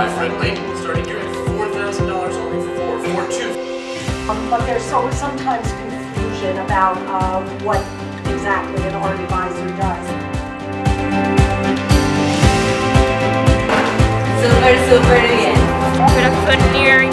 my friend Layton, starting here at $4,000 only for. Um, but there's so sometimes confusion about uh, what exactly an art advisor does. Silver, silver again. Gonna put near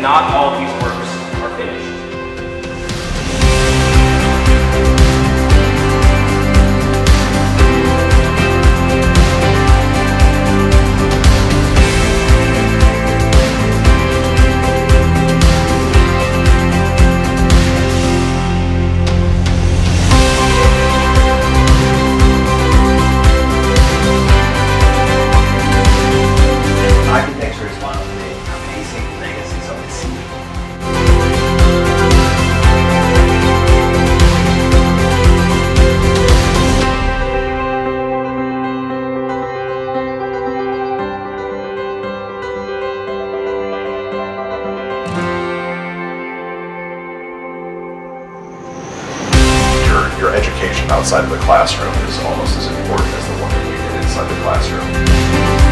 not all these your, education outside of the classroom is almost as important as the one that you did inside the classroom.